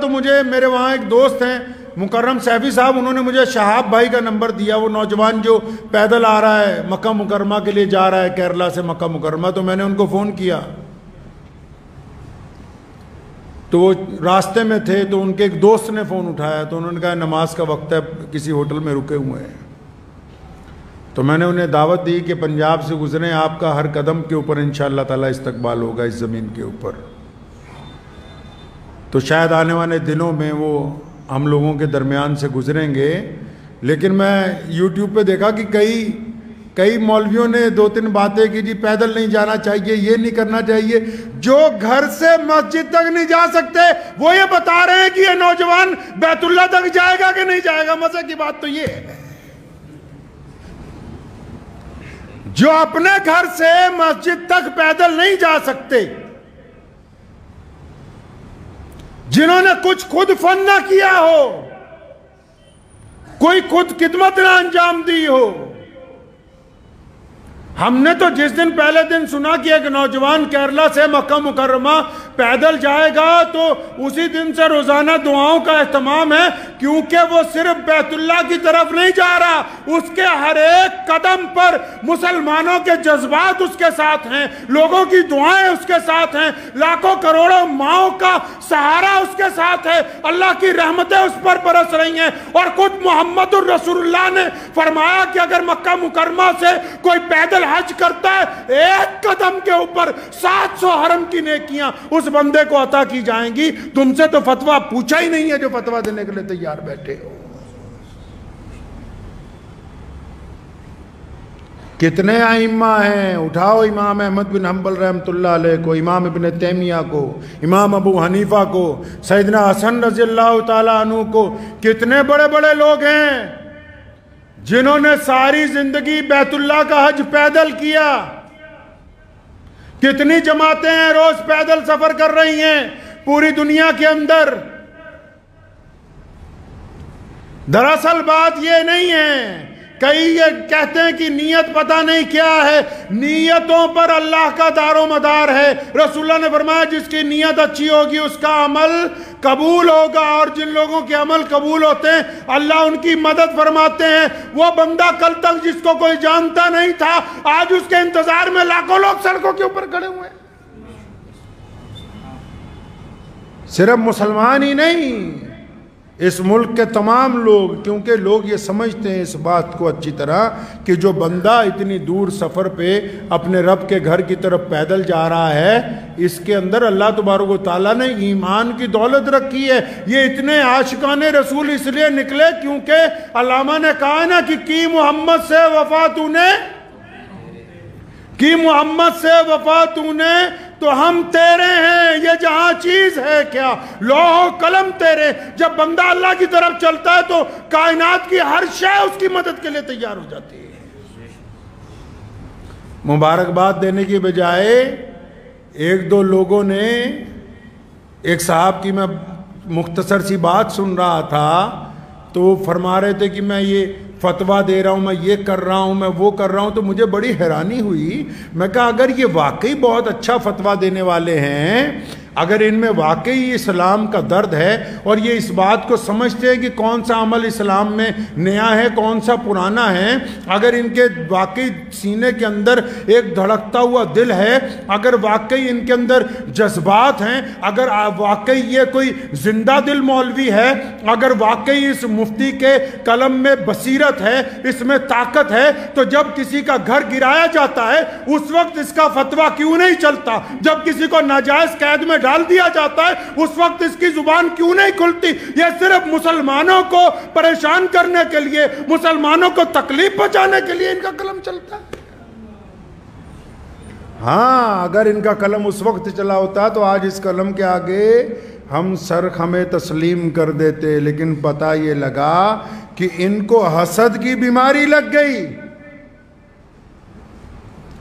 तो मुझे, मेरे वहाँ एक दोस्त हैं, मुकर्रम सैफी साहब, उन्होंने मुझे शहाब भाई का नंबर दिया। वो नौजवान जो पैदल आ रहा है, मक्का मुकरमा के लिए जा रहा है, केरला से मक्का मुकरमा तो मैंने उनको फ़ोन किया। तो वो रास्ते में थे तो उनके एक दोस्त ने फ़ोन उठाया तो उन्होंने कहा, नमाज़ का वक्त है, किसी होटल में रुके हुए हैं। तो मैंने उन्हें दावत दी कि पंजाब से गुजरें, आपका हर कदम के ऊपर इन ताला इस्तकबाल होगा इस ज़मीन के ऊपर। तो शायद आने वाले दिनों में वो हम लोगों के दरमियान से गुजरेंगे। लेकिन मैं यूट्यूब पे देखा कि कई कई मौलवियों ने दो तीन बातें की जी, पैदल नहीं जाना चाहिए, ये नहीं करना चाहिए। जो घर से मस्जिद तक नहीं जा सकते, वो ये बता रहे हैं कि ये नौजवान बैतुल्ला तक जाएगा कि नहीं जाएगा? मज़े की बात तो ये है। जो अपने घर से मस्जिद तक पैदल नहीं जा सकते जिन्होंने कुछ खुद फन ना किया हो, कोई खुद खिदमत ना अंजाम दी हो। हमने तो जिस दिन पहले दिन सुना कि एक नौजवान केरला से मक्का मुकरमा पैदल जाएगा तो उसी दिन से रोज़ाना दुआओं का अहतमाम है क्योंकि वो सिर्फ़ बैतुल्ला की तरफ़ नहीं जा रहा, उसके हर एक कदम पर मुसलमानों के जज्बात उसके साथ हैं, लोगों की दुआएँ उसके साथ हैं, लाखों करोड़ों माओ का सहारा उसके साथ है, अल्लाह की रहमतें उस पर बरस रही हैं। और खुद मोहम्मद रसूलुल्लाह ने फरमाया कि अगर मक्का मुकरमा से कोई पैदल हज करता है, एक कदम के ऊपर 700 हरम की नेकियाँ उस बंदे को अता की जाएँगी। तुमसे तो फतवा पूछा ही नहीं है जो फतवा देने के लिए तैयार बैठे हो। कितने आइम्मा हैं? उठाओ इमाम अहमद बिन हम्बल रहमतुल्लाह अलैह को, इमाम इबन तैमिया को, इमाम अबू हनीफा को सैदना हसन रज़ी अल्लाह को। कितने बड़े बड़े लोग हैं जिन्होंने सारी ज़िंदगी बैतुल्ला का हज पैदल किया। कितनी जमातें हैं रोज पैदल सफ़र कर रही हैं पूरी दुनिया के अंदर। दरअसल बात यह नहीं है। कई ये कहते हैं कि नीयत पता नहीं क्या है। नीयतों पर अल्लाह का दारो मदार है। रसुल्ला ने फरमाया, जिसकी नीयत अच्छी होगी, उसका अमल कबूल होगा। और जिन लोगों के अमल कबूल होते हैं, अल्लाह उनकी मदद फरमाते हैं। वो बंदा कल तक जिसको कोई जानता नहीं था, आज उसके इंतज़ार में लाखों लोग सड़कों के ऊपर खड़े हुए सिर्फ़ मुसलमान ही नहीं इस मुल्क के तमाम लोग, क्योंकि लोग ये समझते हैं इस बात को अच्छी तरह, कि जो बंदा इतनी दूर सफ़र पे अपने रब के घर की तरफ़ पैदल जा रहा है, इसके अंदर अल्लाह तबारक ताला ने ईमान की दौलत रखी है। ये इतने आशिकान रसूल इसलिए निकले क्योंकि अलामा ने कहा ना कि की मोहम्मद से वफा तूने? की मोहम्मद से वफा तूने? तो हम तेरे हैं, ये जहाँ चीज़ है क्या? लोह कलम तेरे। जब बंदा अल्लाह की तरफ़ चलता है तो कायनात की हर शय उसकी मदद के लिए तैयार हो जाती है। मुबारकबाद देने की बजाय एक दो लोगों ने, एक साहब की मैं मुख्तसर सी बात सुन रहा था तो वो फरमा रहे थे कि मैं ये फतवा दे रहा हूँ, मैं ये कर रहा हूँ, मैं वो कर रहा हूँ तो मुझे बड़ी हैरानी हुई। मैं कहा, अगर ये वाकई बहुत अच्छा फतवा देने वाले हैं अगर इनमें वाकई इस्लाम का दर्द है और ये इस बात को समझते हैं कि कौन सा अमल इस्लाम में नया है, कौन सा पुराना है, अगर इनके वाकई सीने के अंदर एक धड़कता हुआ दिल है, अगर वाकई इनके अंदर जज्बात हैं, अगर वाकई ये कोई ज़िंदा दिल मौलवी है, अगर वाकई इस मुफ्ती के कलम में बसीरत है, इसमें ताकत है तो जब किसी का घर गिराया जाता है, उस वक्त इसका फतवा क्यों नहीं चलता? जब किसी को नाजायज कैद में डाल दिया जाता है, उस वक्त इसकी ज़ुबान क्यों नहीं खुलती? यह सिर्फ़ मुसलमानों को परेशान करने के लिए, मुसलमानों को तकलीफ़ पहुँचाने के लिए इनका कलम चलता है। हाँ अगर इनका कलम उस वक्त चला होता तो आज इस कलम के आगे हम सर हमें तस्लीम कर देते, लेकिन पता ये लगा कि इनको हसद की बीमारी लग गई।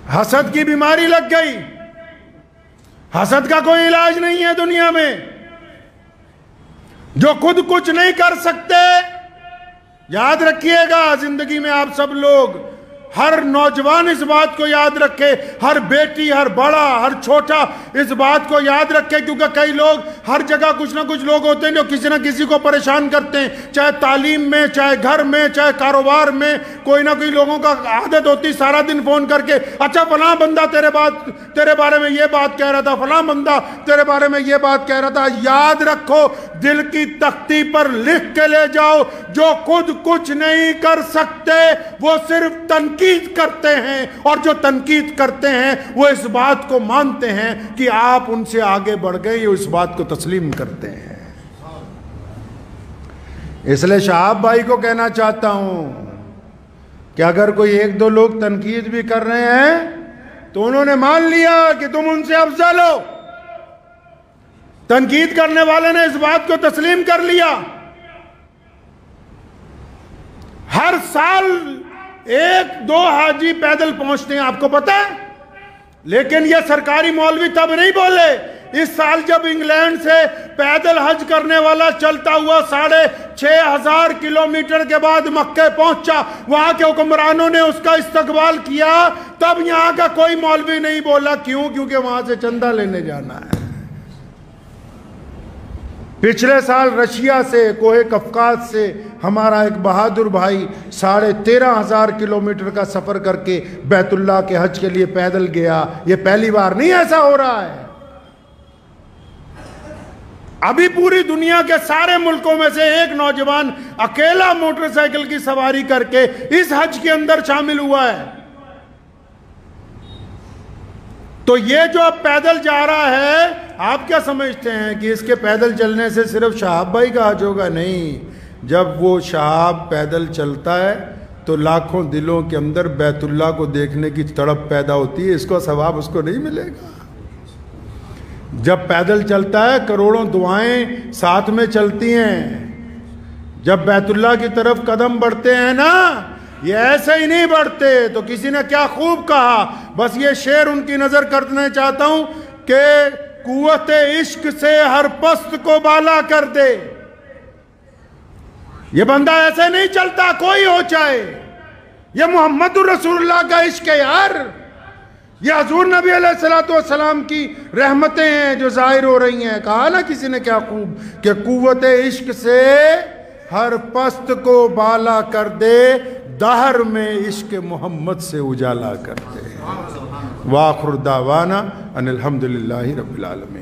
हसद की बीमारी लग गई। हसद का कोई इलाज नहीं है दुनिया में। जो खुद कुछ नहीं कर सकते, याद रखिएगा, ज़िंदगी में आप सब लोग, हर नौजवान इस बात को याद रखे, हर बेटी, हर बड़ा, हर छोटा इस बात को याद रखे, क्योंकि कई लोग, हर जगह कुछ ना कुछ लोग होते हैं जो किसी ना किसी को परेशान करते हैं, चाहे तालीम में, चाहे घर में, चाहे कारोबार में कोई ना कोई लोगों का आदत होती सारा दिन फ़ोन करके अच्छा फला बंदा तेरे बात, तेरे बारे में ये बात कह रहा था, फला बंदा तेरे बारे में ये बात कह रहा था। याद रखो, दिल की तख्ती पर लिख के ले जाओ, जो खुद कुछ नहीं कर सकते, वो सिर्फ़ तनकीद करते हैं, और जो तनकीद करते हैं, वो इस बात को मानते हैं कि आप उनसे आगे बढ़ गए इस बात को तस्लीम करते हैं। इसलिए शाहब भाई को कहना चाहता हूँ कि अगर कोई एक दो लोग तनकीद भी कर रहे हैं तो उन्होंने मान लिया कि तुम उनसे अफजल हो। तनकीद करने वाले ने इस बात को तस्लीम कर लिया। हर साल एक दो हाजी पैदल पहुँचते हैं, आपको पता है? लेकिन यह सरकारी मौलवी तब नहीं बोले इस साल जब इंग्लैंड से पैदल हज करने वाला चलता हुआ साढ़े छह हज़ार किलोमीटर के बाद मक्के पहुँचा, वहाँ के हुक्मरानों ने उसका इस्तकबाल किया, तब यहाँ का कोई मौलवी नहीं बोला, क्यों? क्योंकि वहाँ से चंदा लेने जाना है। पिछले साल रशिया से, कोहे कफकात से हमारा एक बहादुर भाई साढ़े तेरह हज़ार किलोमीटर का सफ़र करके बैतुल्ला के हज के लिए पैदल गया। ये पहली बार नहीं ऐसा हो रहा है। अभी पूरी दुनिया के सारे मुल्कों में से एक नौजवान अकेला मोटरसाइकिल की सवारी करके इस हज के अंदर शामिल हुआ है। तो ये जो अब पैदल जा रहा है, आप क्या समझते हैं कि इसके पैदल चलने से सिर्फ़ शहाब भाई का हज होगा? नहीं। जब वो शहाब पैदल चलता है तो लाखों दिलों के अंदर बैतुल्ला को देखने की तड़प पैदा होती है। इसका सवाब उसको नहीं मिलेगा। जब पैदल चलता है, करोड़ों दुआएँ साथ में चलती हैं। जब बैतुल्ला की तरफ़ कदम बढ़ते हैं ना, ये ऐसे ही नहीं बढ़ते। तो किसी ने क्या खूब कहा? बस ये शेर उनकी नज़र करने चाहता हूँ कि कुत इश्क से हर पस्त को बाला कर दे। ये बंदा ऐसे नहीं चलता, कोई हो चाहे। ये मोहम्मद रसूलुल्लाह का इश्क है यार। ये हजूर नबी सलाम की रहमतें हैं जो ज़ाहिर हो रही हैं। कहा ना किसी ने क्या खूब? कि कुत इश्क से हर पस्त को बाला कर दे, दहर में इश्क मोहम्मद से उजाला कर दे। वाखुर दावाना अनिलहमदिल्ला रबालम